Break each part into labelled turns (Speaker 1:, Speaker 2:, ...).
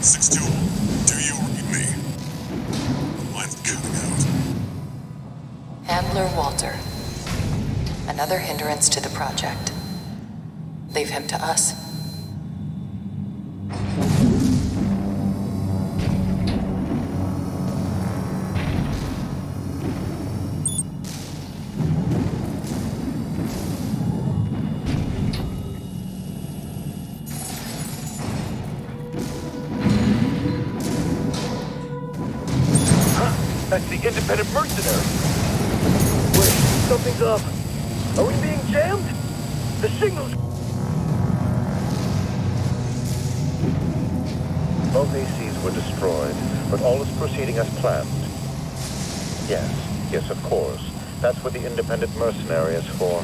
Speaker 1: Six two. Do you read me? I'm coming out.
Speaker 2: Handler Walter. Another hindrance to the project. Leave him to us.
Speaker 3: That's the independent mercenary. Wait, something's up. Are we being jammed? The signal's... Both ACs were destroyed, but all is proceeding as planned. Yes, yes, of course. That's what the independent mercenary is for.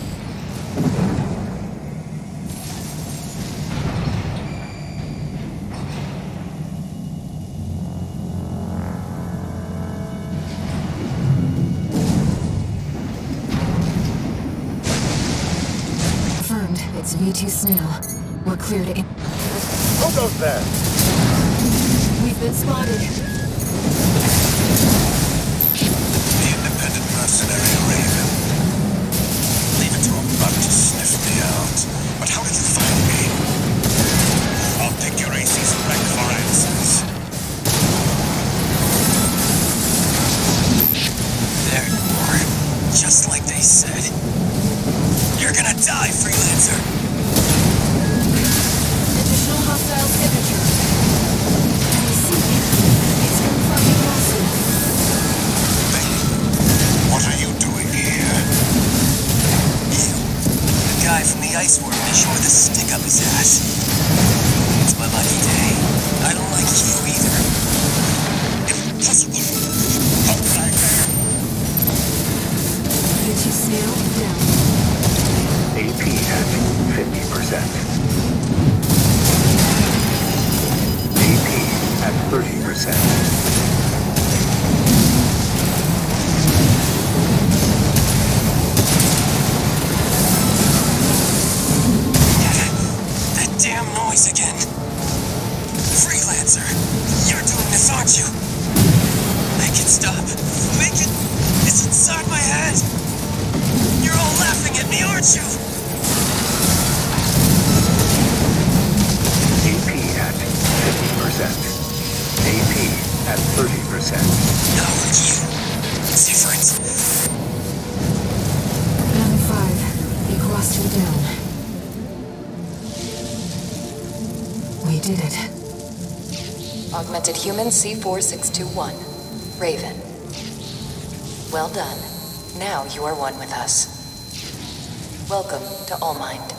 Speaker 4: It's V2 Snail. We're clear to. In-
Speaker 3: Who goes there?
Speaker 4: We've been spotted.
Speaker 1: You're gonna die, freelancer!
Speaker 4: Additional hostile signature. I see. It's confirming lawsuit.
Speaker 1: What are you doing here? You. The guy from the Iceworm mission with a stick up his ass. It's my lucky day. I don't like you either. Impossible. Come back there.
Speaker 4: V2 Snail down.
Speaker 1: Freelancer, you're doing this, aren't you? Make it stop. Make it. It's inside my head. You're all laughing at me, aren't you?
Speaker 3: AP at 50%. AP at 30%.
Speaker 1: No, you. Different.
Speaker 4: Down five. Equals two down. We did it.
Speaker 2: Augmented human C4621. Raven. Well done. Now you are one with us. Welcome to Allmind.